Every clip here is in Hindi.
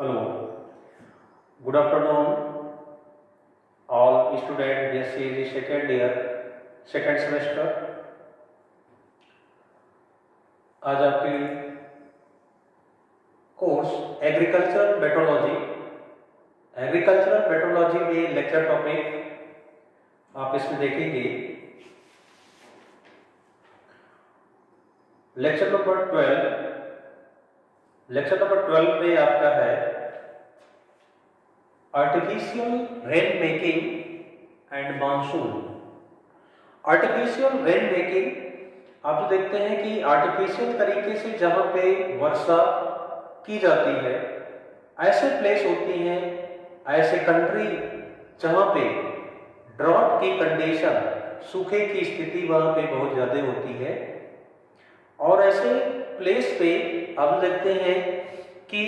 Afternoon, all students. This is the second year, second semester. आज आपकी course agriculture meteorology agriculture meteorology में लेक्चर टॉपिक आप इसमें देखेंगे lecture number twelve lecture number twelve में आपका है artificial rain making and monsoon artificial rain making आप जो देखते हैं कि आर्टिफिशियल तरीके से जहाँ पे वर्षा की जाती है। ऐसे प्लेस होती हैं, ऐसे कंट्री जहाँ पे ड्रॉट की कंडीशन सूखे की स्थिति वहाँ पे बहुत ज़्यादा होती है। और ऐसे प्लेस पे आप देखते हैं कि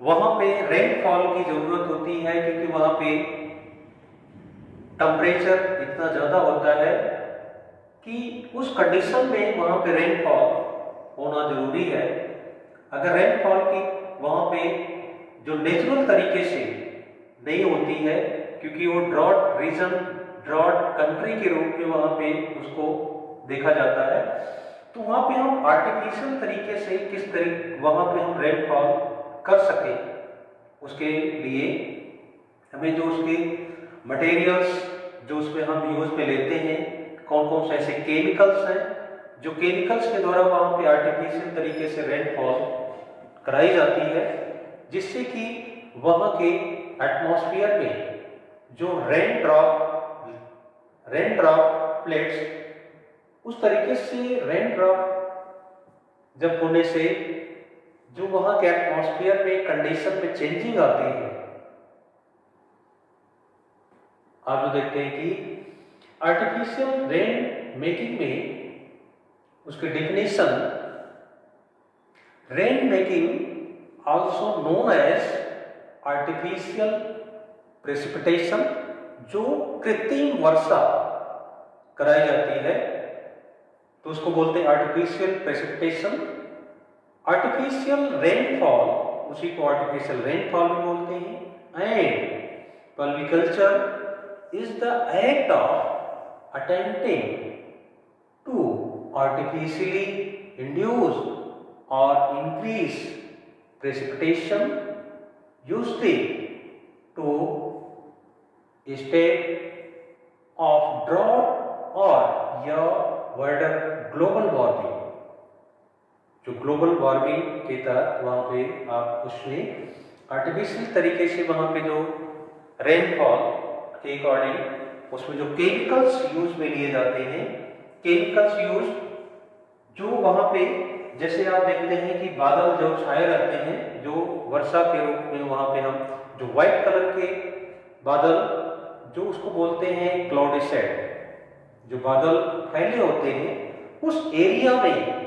वहाँ पे रेनफॉल की ज़रूरत होती है, क्योंकि वहाँ पे टेम्परेचर इतना ज़्यादा होता है कि उस कंडीशन में वहाँ पे रेनफॉल होना ज़रूरी है। अगर रेनफॉल की वहाँ पे जो नेचुरल तरीके से नहीं होती है, क्योंकि वो ड्रॉट रीजन ड्रॉट कंट्री के रूप में वहाँ पे उसको देखा जाता है तो वहाँ पे हम आर्टिफिशियल तरीके से किस तरीके वहाँ पे हम रेनफॉल कर सके उसके लिए, हमें जो उसके मटेरियल्स जो उसमें हम यूज़ में लेते हैं कौन कौन से ऐसे केमिकल्स हैं, जो केमिकल्स के द्वारा वहाँ पे आर्टिफिशियल तरीके से रेनफॉल कराई जाती है, जिससे कि वहाँ के एटमॉस्फेयर में जो rain drop rain drop plates उस तरीके से रेन ड्रॉप जब होने से जो वहाँ के एटमॉस्फेयर में कंडीशन में चेंजिंग आती है। आप जो देखते हैं कि आर्टिफिशियल रेन मेकिंग में उसकी definition rain making also known as artificial precipitation जो कृत्रिम वर्षा कराई जाती है तो उसको बोलते हैं आर्टिफिशियल प्रेसिपिटेशन आर्टिफिशियल रेनफॉल उसी को आर्टिफिशियल रेनफॉल भी बोलते हैं। And pluviculture is the act of attempting to artificially induce or increase precipitation usually to a state of drought or या वर्डर ग्लोबल वार्मिंग जो ग्लोबल वार्मिंग के तहत वहाँ पे आप उसमें आर्टिफिशियल तरीके से वहाँ पे जो रेनफॉल के अकॉर्डिंग उसमें जो केमिकल्स यूज़ में लिए जाते हैं केमिकल्स यूज़ जो वहाँ पे जैसे आप देखते हैं कि बादल जो छाए रहते हैं, जो वर्षा के रूप में वहाँ पे हम जो व्हाइट कलर के बादल जो उसको बोलते हैं क्लाउडिसेट जो बादल फैले होते हैं, उस एरिया में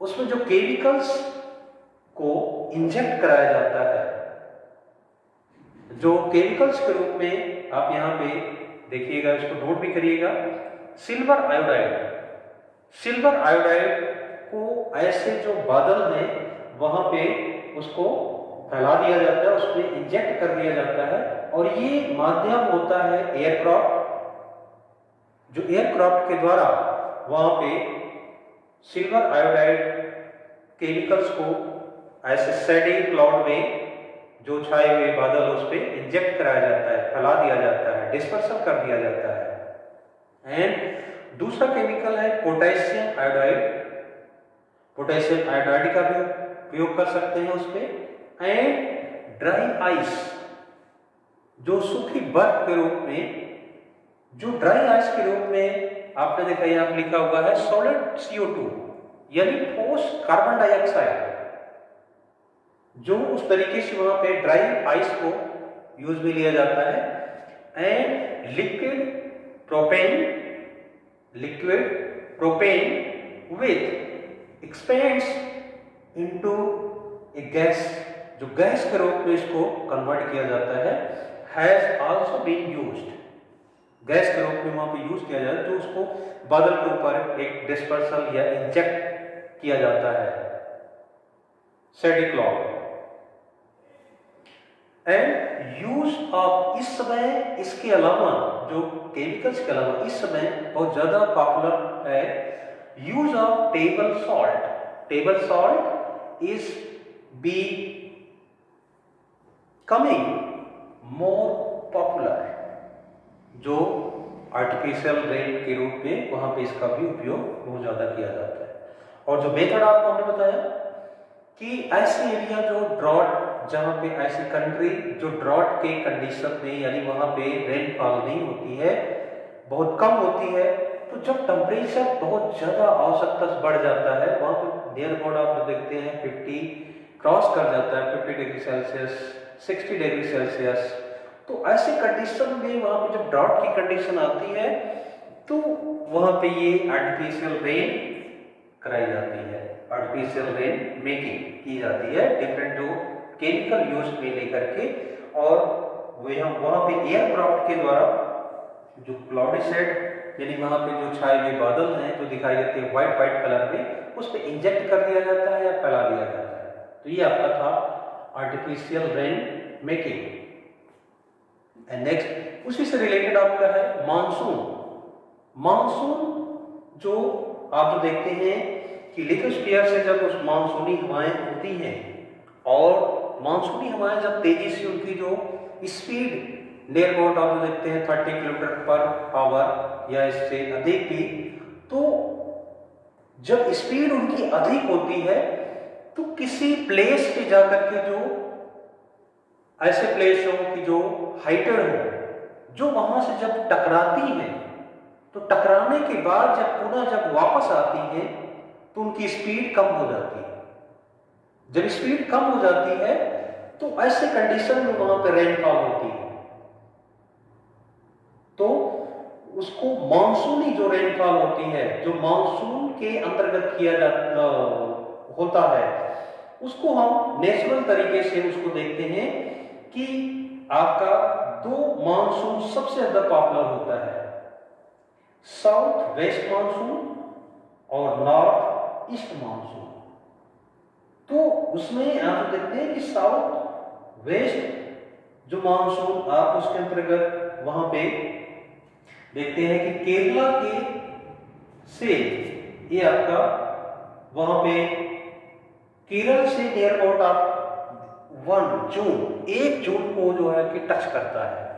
उसमें जो केमिकल्स को इंजेक्ट कराया जाता है, जो केमिकल्स के रूप में आप यहाँ पे देखिएगा, इसको नोट भी करिएगा सिल्वर आयोडाइड सिल्वर आयोडाइड को ऐसे जो बादल हैं, वहाँ पे उसको फैला दिया जाता है, उसमें इंजेक्ट कर दिया जाता है, और ये माध्यम होता है एयरक्राफ्ट जो एयरक्राफ्ट के द्वारा वहाँ पे सिल्वर आयोडाइड केमिकल्स को ऐसे सेडिंग क्लाउड में जो छाए हुए बादल उस पर इंजेक्ट कराया जाता है, फैला दिया जाता है डिस्पर्सल कर दिया जाता है। एंड दूसरा केमिकल है पोटेशियम आयोडाइड पोटेशियम आयोडाइड का भी प्रयोग कर सकते हैं उस पर एंड ड्राई आइस जो सूखी बर्फ़ के रूप में, जो ड्राई आइस के रूप में आपने देखा यहाँ लिखा हुआ है सॉलिड सीओ टू यानी ठोस कार्बन डाइऑक्साइड जो उस तरीके से वहाँ पे ड्राई आइस को यूज़ में लिया जाता है and liquid propane liquid propane with expands into a gas जो गैस के रूप में इसको कन्वर्ट किया जाता है has also been used gas के रूप में वहाँ पे यूज़ किया जाता है तो उसको बादल के ऊपर एक डिस्पर्सल या इंजेक्ट किया जाता है। सेडिक्लॉग एंड यूज़ ऑफ़ इस समय इसके अलावा, जो केमिकल्स के अलावा, इस समय बहुत ज़्यादा पॉपुलर है। Use of table salt table salt is becoming more popular जो आर्टिफिशियल रेन के रूप में वहाँ पे इसका भी उपयोग बहुत ज़्यादा किया जाता है। और जो मेथड आपको हमने बताया कि ऐसे एरिया जो ड्रॉट जहाँ पे ऐसी कंट्री जो ड्रॉट के कंडीशन में यानी वहाँ पे रेनफॉल नहीं होती है, बहुत कम होती है तो जब टेम्परेचर बहुत ज़्यादा आवश्यकता बढ़ जाता है, वहाँ पे नियर अबाउट आप जो देखते हैं 50 क्रॉस कर जाता है 50 डिग्री सेल्सियस 60 डिग्री सेल्सियस तो ऐसे कंडीशन में वहाँ पे जब ड्रॉट की कंडीशन आती है तो वहाँ पे ये आर्टिफिशियल रेन कराई जाती है। आर्टिफिशियल रेन मेकिंग की जाती है। डिफरेंट जो केमिकल यूज़ में लेकर के और वहाँ वहाँ पे एयरक्राफ्ट के द्वारा जो क्लाउडी सेट यानी वहाँ पे जो छाए हुए बादल हैं, जो दिखाई देते हैं व्हाइट व्हाइट कलर में, उस पर इंजेक्ट कर दिया जाता है या फैला दिया जाता है। तो ये आपका था artificial rain making and next उसी से रिलेटेड आपका है मानसून मानसून जो आप जो देखते हैं कि लिथोस्फीयर से जब उस मानसूनी हवाएँ होती हैं, और मानसूनी हवाएँ जब तेज़ी से उनकी जो स्पीड नियर अबाउट आप देखते हैं थर्टी किलोमीटर पर आवर या इससे अधिक भी तो जब स्पीड उनकी अधिक होती है तो किसी प्लेस पे जाकर के जो ऐसे प्लेस हो कि जो हाइटर हो, जो वहाँ से जब टकराती है तो टकराने के बाद जब पुनः जब वापस आती है तो उनकी स्पीड कम हो जाती है। जब स्पीड कम हो जाती है तो ऐसे कंडीशन में वहाँ पर रेनफॉल होती है। तो उसको मानसूनी जो रेनफॉल होती है, जो मानसून के अंतर्गत किया जाता होता है, उसको हम नेचुरल तरीके से उसको देखते हैं। कि आपका दो मानसून सबसे ज़्यादा पॉपुलर होता है। साउथ वेस्ट मानसून और नॉर्थ ईस्ट मानसून। तो उसमें आप देखते हैं कि साउथ वेस्ट जो मानसून आप उसके अंतर्गत वहाँ पे देखते हैं कि केरला के से ये आपका वहाँ पे केरल से नियर अबाउट आप वन जून एक जून को जो है कि टच करता है।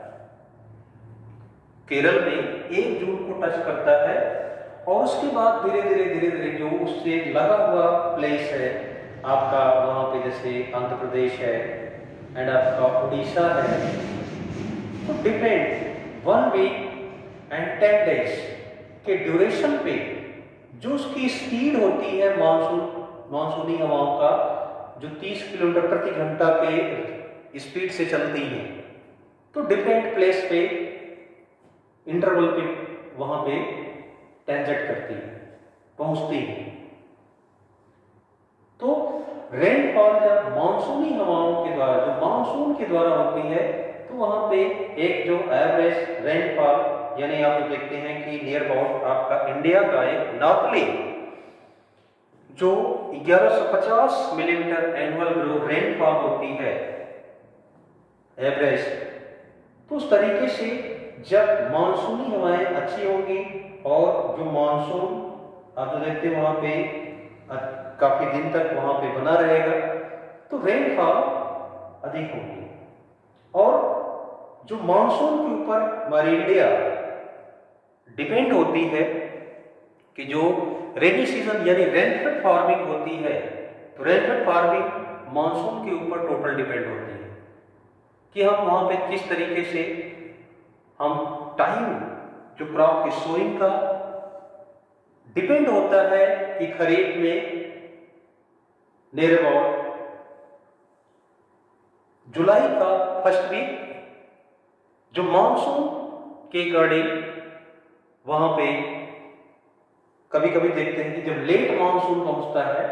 केरल में एक जून को टच करता है और उसके बाद धीरे धीरे धीरे धीरे जो उससे लगा हुआ प्लेस है, आपका वहाँ पे जैसे आंध्र प्रदेश है एंड आपका उड़ीसा है तो depend one week and ten days के ड्यूरेशन पे जो उसकी स्पीड होती है मानसून, मानसूनी हवाओं का जो 30 किलोमीटर प्रति घंटा के स्पीड से चलती हैं तो डिफरेंट प्लेस पे इंटरवल पे वहाँ पे टेंजेट करती है, पहुँचती है। तो रेनफॉल जब मानसूनी हवाओं के द्वारा, जो मानसून के द्वारा होती है तो वहाँ पे एक जो एवरेज रेनफॉल यानी आप जो देखते हैं कि नियर अबाउट आपका इंडिया का एक नॉर्मली जो 1150 मिलीमीटर एनुअल ग्रो रेनफॉल होती है। एवरेज तो उस तरीके से जब मानसूनी हवाएँ अच्छी होंगी और जो मानसून आप जो देखते हैं वहाँ पे काफ़ी दिन तक वहाँ पे बना रहेगा तो रेनफॉल अधिक होगी। और जो मानसून के ऊपर हमारी इंडिया डिपेंड होती है कि जो रेनी सीज़न यानी रेनफेड फ़ार्मिंग होती है तो रेनफेड फ़ार्मिंग मानसून के ऊपर टोटल डिपेंड होती है। कि हम वहाँ पे किस तरीके से हम टाइम जो क्रॉप की सोइंग का डिपेंड होता है कि खरीफ में अबाउट जुलाई का फ़र्स्ट वीक जो मानसून के अकॉर्डिंग वहाँ पे कभी कभी देखते हैं कि जब लेट मानसून पहुँचता है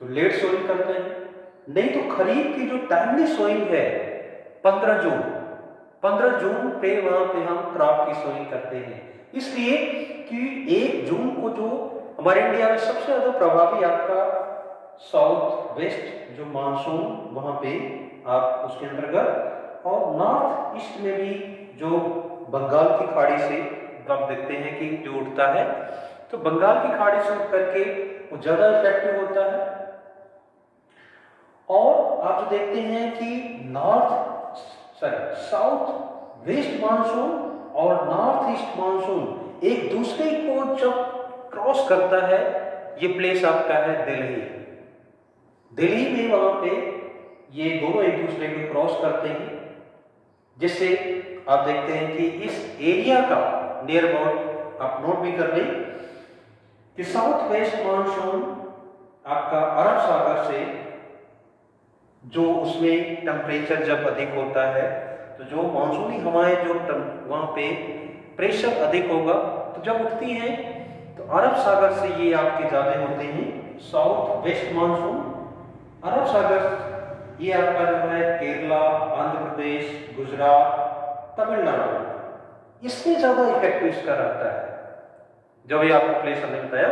तो लेट सोइंग करते हैं। नहीं तो खरीफ की जो टाइमली सोइंग है, पंद्रह जून पंद्रह जून पे वहाँ पे हम क्रॉप की सोइंग करते हैं। इसलिए कि एक जून को जो हमारे इंडिया में सबसे ज़्यादा प्रभावी आपका साउथ वेस्ट जो मानसून वहाँ पे आप उसके अंतर्गत, और नॉर्थ ईस्ट में भी जो बंगाल की खाड़ी से आप देखते हैं कि जो उठता है तो बंगाल की खाड़ी से उठ करके वो ज़्यादा इफ़ेक्टिव होता है। और आप जो देखते हैं कि north sorry south west monsoon और नॉर्थ ईस्ट मानसून एक दूसरे को जब क्रॉस करता है, ये प्लेस आपका है दिल्ली। दिल्ली में वहाँ पे ये दोनों एक दूसरे को क्रॉस करते हैं, जिससे आप देखते हैं कि इस एरिया का नियर अबाउट आप नोट भी कर लें कि साउथ वेस्ट मानसून आपका अरब सागर से जो उसमें टेम्परेचर जब अधिक होता है तो जो मानसूनी हवाएँ जो वहाँ पे प्रेशर अधिक होगा तो जब उठती हैं तो अरब सागर से ये आपके ज़्यादा होते हैं साउथ वेस्ट मानसून अरब सागर, ये आपका जो है केरला आंध्र प्रदेश गुजरात, तमिलनाडु। इसमें ज़्यादा इफ़ेक्ट इसका रहता है। जब ये आपको प्लेस हमने बताया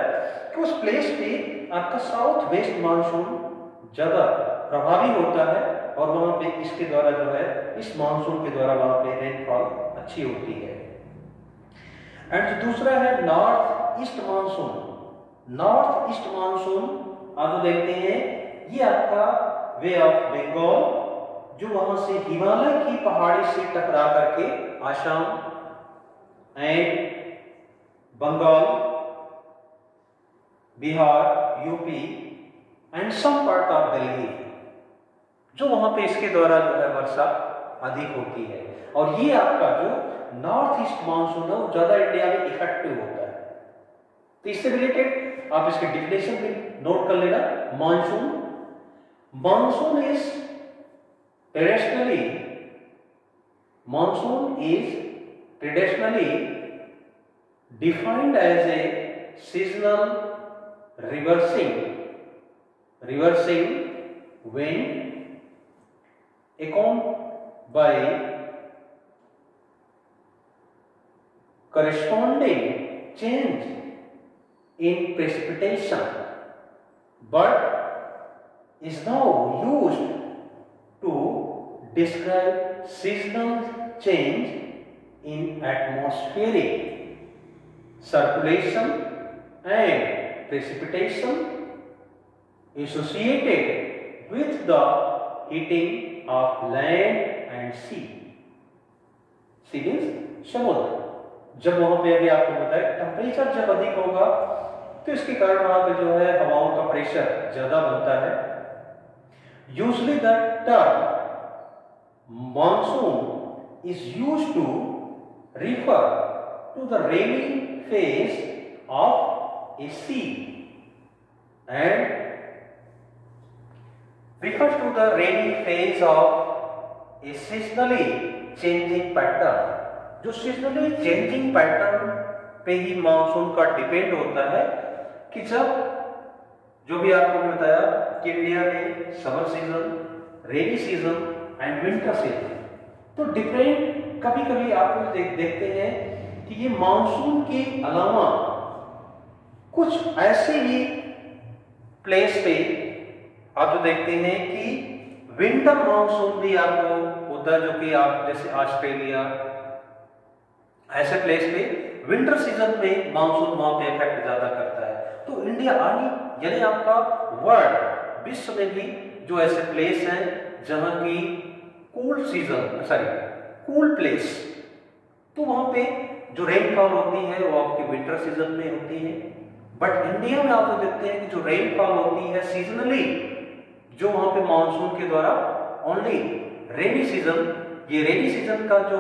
कि उस प्लेस पे आपका साउथ वेस्ट मानसून ज़्यादा प्रभावी होता है और वहाँ पे इसके द्वारा जो है, इस मानसून के द्वारा वहाँ पे रेनफॉल अच्छी होती है। एंड दूसरा है north east monsoon north east monsoon आप जो देखते हैं, ये आपका वे ऑफ़ बंगाल जो वहाँ से हिमालय की पहाड़ी से टकरा करके Assam and Bengal Bihar UP and some part of Delhi जो वहाँ पे इसके द्वारा जो है वर्षा अधिक होती है। और ये आपका जो नॉर्थ ईस्ट मानसून है, वो ज़्यादा इंडिया में इफ़ेक्टिव होता है। तो इससे रिलेटेड आप इसके डिफिनेशन भी नोट कर लेना। Monsoon monsoon is traditionally monsoon is traditionally defined as a seasonal reversing reversing wind account by corresponding change in precipitation but is now used to describe seasonal change in atmospheric circulation and precipitation associated with the heating of land and sea. Sea means समुद्र जब वहाँ पे अभी आपको बताया टेम्परेचर जब अधिक होगा तो इसके कारण वहाँ पे जो है हवाओं का प्रेशर ज़्यादा बनता है usually the term monsoon is use to refer to the rainy phase of a sea. And refers to the rainy phase of a seasonally changing pattern. जो सीजनली चेंजिंग पैटर्न पे ही मानसून का डिपेंड होता है कि जब जो भी आपको बताया कि इंडिया में summer season rainy season and winter season तो डिफरेंट कभी कभी आप देख, देखते हैं कि ये मानसून के अलावा कुछ ऐसे भी प्लेस पे आप जो देखते हैं कि विंटर मानसून भी आपको है जो कि आप जैसे ऑस्ट्रेलिया ऐसे प्लेस पे विंटर सीज़न में मानसून वहाँ पे इफ़ेक्ट ज़्यादा करता है। तो इंडिया आनी, यानी आपका वर्ल्ड विश्व में भी जो ऐसे प्लेस हैं जहाँ की cool season sorry cool place तो वहाँ पे जो रेनफॉल होती है, वो आपके विंटर सीज़न में होती है। बट इंडिया में आप देखते हैं कि जो रेनफॉल होती है सीजनली जो वहाँ पे मानसून के द्वारा ओनली रेनी सीज़न ये रेनी सीज़न का जो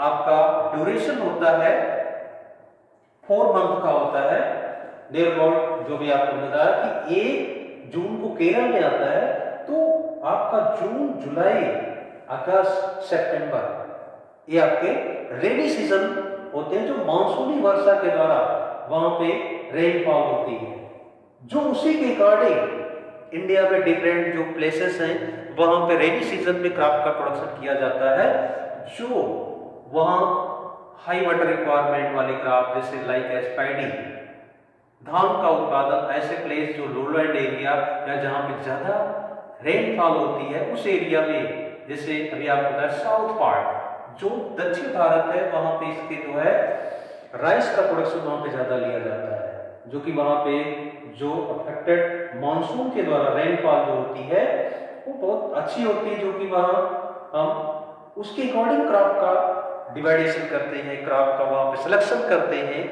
आपका ड्यूरेशन होता है फोर मंथ का होता है। नियर अबाउट जो भी आपको बताया कि एक जून को केरल में आता है तो आपका जून, जुलाई, अगस्त, सितंबर, ये आपके रेनी सीज़न होते हैं, जो मानसूनी वर्षा के द्वारा वहाँ पे रेनफॉल होती है। जो उसी के अकॉर्डिंग इंडिया में डिफरेंट जो प्लेसेस हैं, वहाँ पे रेनी सीज़न में क्रॉप का प्रोडक्शन किया जाता है, जो वहाँ हाई वाटर रिक्वायरमेंट वाले क्रॉप जैसे लाइक एस्पाइडी धान का उत्पादन, ऐसे प्लेस जो लोलैंड एरिया या जहाँ पे ज़्यादा रेनफॉल होती है, उस एरिया में, जैसे अभी आपको साउथ पार्ट जो दक्षिण भारत है, वहाँ पे इसके जो है राइस का प्रोडक्शन वहाँ पे ज़्यादा लिया जाता है, जो कि वहाँ पे जो अफेक्टेड मानसून के द्वारा रेनफॉल जो होती है, वो बहुत अच्छी होती है, जो कि वहाँ हम उसके अकॉर्डिंग क्रॉप का डिवाइडेशन करते हैं क्रॉप का वहाँ पे सिलेक्शन करते हैं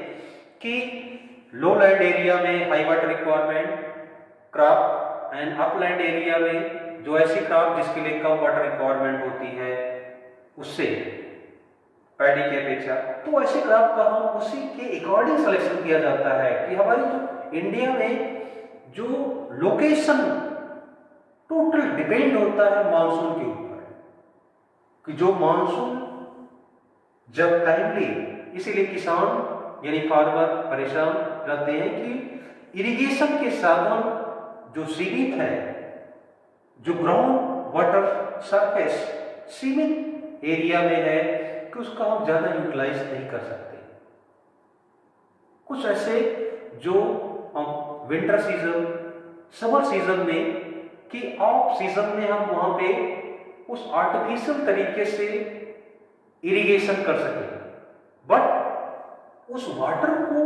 कि लो लैंड एरिया में high water requirement crop and upland area में जो ऐसी क्रॉप जिसके लिए कम वाटर रिक्वायरमेंट होती है उससे, पैडी की अपेक्षा। तो ऐसे क्रॉप का हम उसी के अकॉर्डिंग सिलेक्शन किया जाता है कि हमारी जो इंडिया में जो लोकेशन टोटल डिपेंड होता है मानसून के ऊपर, कि जो मानसून जब टाइमली इसीलिए किसान, यानी फार्मर परेशान रहते हैं कि इरिगेशन के साधन जो सीमित है, जो ग्राउंड वाटर सरफेस सीमित एरिया में है कि उसका हम ज़्यादा यूटिलाइज नहीं कर सकते। कुछ ऐसे जो हम विंटर सीज़न समर सीज़न में कि ऑफ़ सीज़न में हम वहाँ पे उस आर्टिफिशियल तरीके से इरिगेशन कर सके। बट उस वाटर को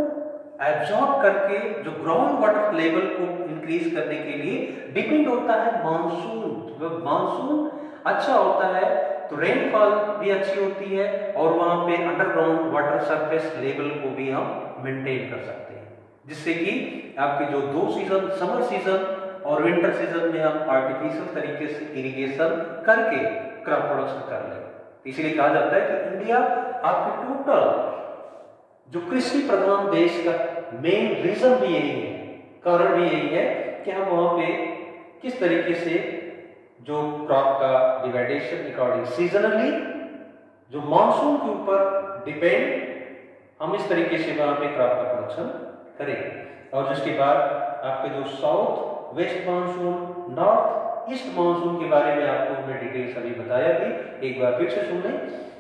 एब्जॉर्ब करके जो ग्राउंड वाटर लेवल को इंक्रीज करने के लिए डिपेंड होता है मानसून जब मानसून अच्छा होता है तो रेनफॉल भी अच्छी होती है और वहाँ पे अंडरग्राउंड वाटर सरफेस लेवल को भी हम मेंटेन कर सकते हैं। जिससे कि आपके जो दो सीज़न समर सीज़न और विंटर सीज़न में हम आर्टिफिशियल तरीके से इरिगेशन करके क्रॉप प्रोडक्शन कर ले इसलिए कहा जाता है कि इंडिया आपके टोटल जो कृषि प्रधान देश का मेन रीजन भी यही है, कारण भी यही है कि हम वहाँ पे किस तरीके से जो क्रॉप का डिवाइडेशन अकॉर्डिंग सीजनली जो मानसून के ऊपर डिपेंड हम इस तरीके से वहाँ पे क्रॉप का प्रोडक्शन करें और जिसके बाद आपके जो south west monsoon north east monsoon के बारे में आपको हमने डिटेल्स अभी बताया भी, एक बार फिर से सुन लें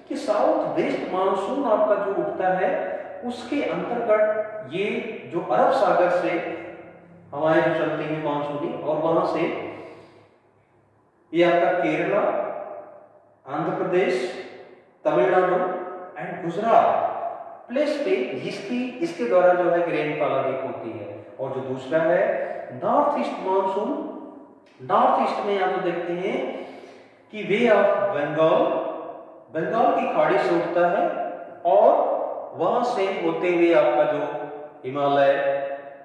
कि साउथ वेस्ट मानसून आपका जो उठता है, उसके अंतर्गत ये जो अरब सागर से हवाएँ जो चलती हैं मानसूनी और वहाँ से ये आपका केरला, आंध्र प्रदेश, तमिलनाडु एंड गुजरात। प्लेस पे इसकी, इसके द्वारा जो है रेनफॉल अधिक होती है। और जो दूसरा है north east monsoon north east में आप देखते हैं कि वे ऑफ़ बंगाल बंगाल की खाड़ी से उठता है और वहाँ से होते हुए आपका जो हिमालय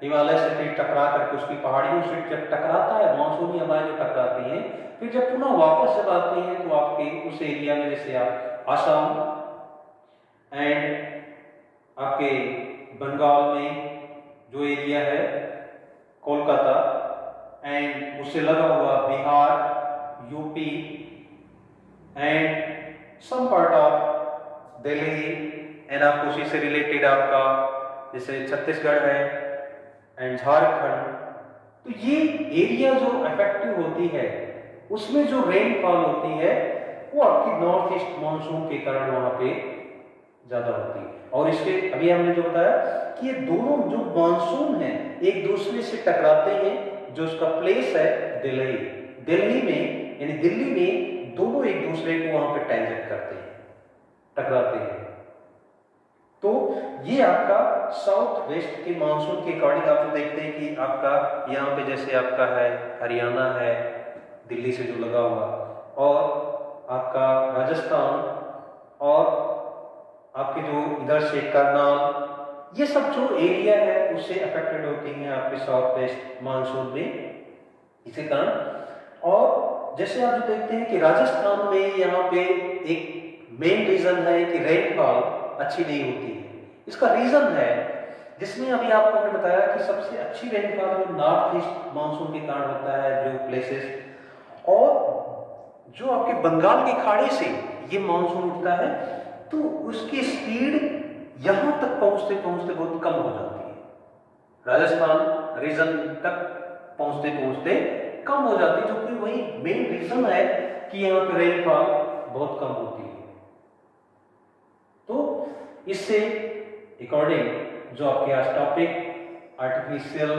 हिमालय से फिर टकरा करके उसकी पहाड़ियों से जब टकराता है, मानसूनी हवाएँ जो टकराती हैं। फिर जब पुनः वापस जब आती हैं तो आपके उस एरिया में जैसे आप आसाम एंड आपके बंगाल में जो एरिया है, कोलकाता एंड उससे लगा हुआ Bihar UP and some part of Delhi and आपको उसी से रिलेटेड आपका जैसे छत्तीसगढ़ है एंड झारखंड तो ये एरिया जो इफ़ेक्टिव होती है, उसमें जो रेनफॉल होती है, वो आपकी नॉर्थ ईस्ट मानसून के कारण वहाँ पे ज़्यादा होती है। और इसके, अभी हमने जो बताया कि ये दोनों जो मानसून है, एक दूसरे से टकराते हैं, जो उसका प्लेस है दिल्ली। दिल्ली में, यानी दिल्ली में दोनों एक दूसरे को वहाँ पे टैंजेंट करते हैं, टकराते हैं। तो ये आपका साउथ वेस्ट के मानसून के अकॉर्डिंग आप जो देखते हैं कि आपका यहाँ पे जैसे आपका है, हरियाणा है, दिल्ली से जो लगा हुआ, और आपका राजस्थान, और आपके जो इधर से करनाल, ये सब जो एरिया है, उससे अफेक्टेड होते हैं आपके साउथ वेस्ट मानसून में इसी कारण। और जैसे आप जो देखते हैं कि राजस्थान में यहाँ पे एक मेन रीजन है कि रेनफॉल अच्छी नहीं होती। इसका रीजन है, जिसमें अभी आपको मैंने बताया कि सबसे अच्छी रेनफॉल जो नॉर्थ ईस्ट मानसून के कारण होता है, जो प्लेसेस और जो आपके बंगाल की खाड़ी से ये मानसून उठता है तो उसकी स्पीड यहाँ तक पहुँचते पहुँचते बहुत कम हो जाती है। राजस्थान रीजन तक पहुँचते पहुँचते कम हो जाती है, जो कि वही मेन रीजन है कि यहाँ पर रेनफॉल बहुत कम होती है। तो इससे अकॉर्डिंग जो आपके आज topic artificial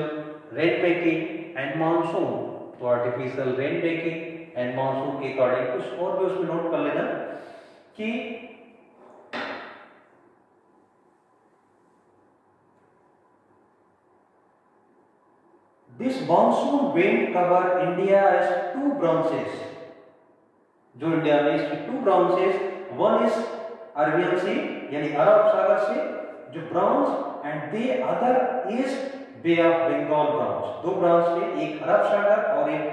rain making and monsoon तो artificial rain making and monsoon के अकॉर्डिंग कुछ और भी उसमें नोट कर लेना कि This monsoon wind cover India as two branches. जो इंडिया में इसकी two branches one is Arabian sea यानी अरब सागर से जो branch and the other is Bay of Bengal branch दो ब्रांच में एक अरब सागर और एक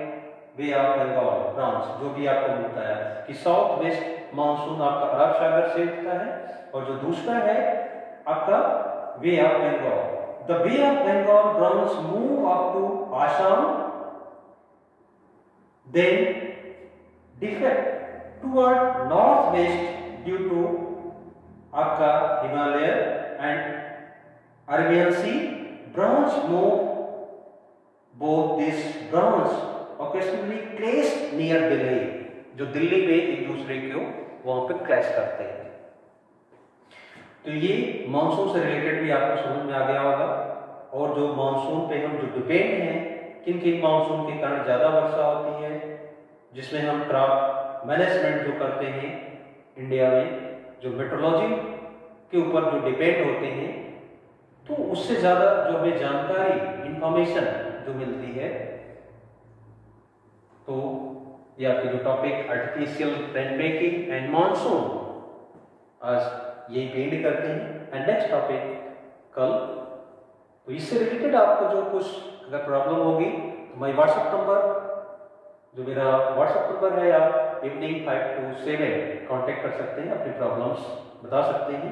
बे ऑफ़ बंगाल ब्रांच जो भी आपको मिलता है। कि साउथ वेस्ट मानसून आपका अरब सागर से उठता है और जो दूसरा है आपका Bay of Bengal The Bay of Bengal branch move up to Assam, then defect toward northwest due to Akka Himalaya and Arabian. Branch move both this branch occasionally clash near Delhi. जो दिल्ली में एक दूसरे को वहाँ पे क्लैश करते हैं तो ये मानसून से रिलेटेड भी आपको समझ में आ गया होगा और जो मानसून पे हम जो डिपेंड हैं किन किन मानसून के कारण ज़्यादा वर्षा होती है, जिसमें हम क्रॉप मैनेजमेंट जो करते हैं इंडिया में, जो मेट्रोलॉजी के ऊपर जो डिपेंड होते हैं तो उससे ज़्यादा जो हमें जानकारी इंफॉर्मेशन जो मिलती है तो ये आपके जो topic artificial rain making and monsoon आज यही पेंड करते हैं। एंड नेक्स्ट टॉपिक कल तो इससे रिलेटेड आपको जो कुछ अगर प्रॉब्लम होगी तो मैं व्हाट्सएप नंबर जो मेरा व्हाट्सएप नंबर है, आप evening five to seven contact कर सकते हैं, अपनी प्रॉब्लम्स बता सकते हैं।